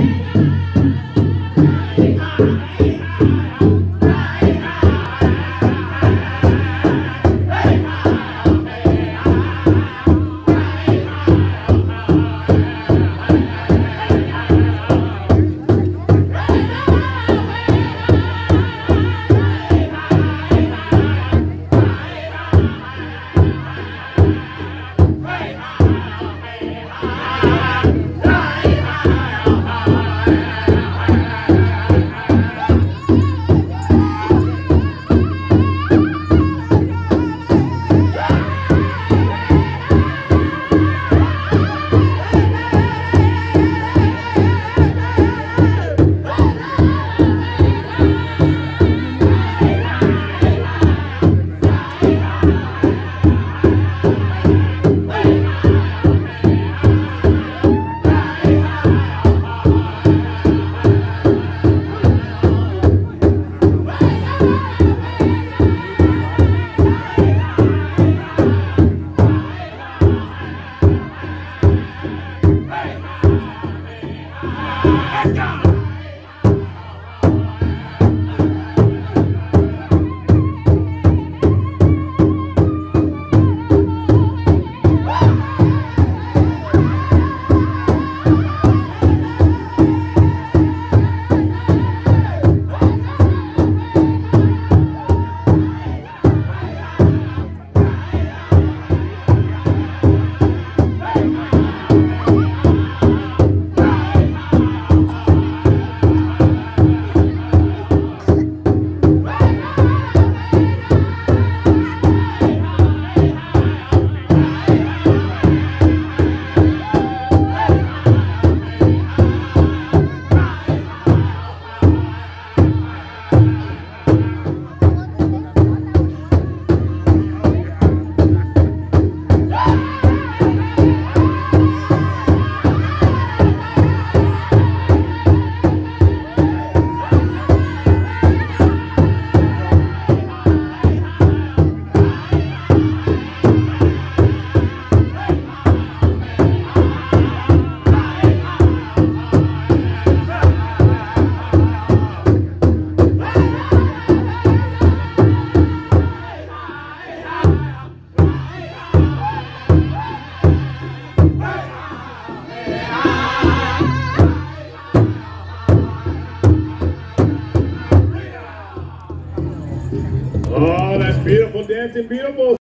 Oh, that's beautiful dancing, beautiful.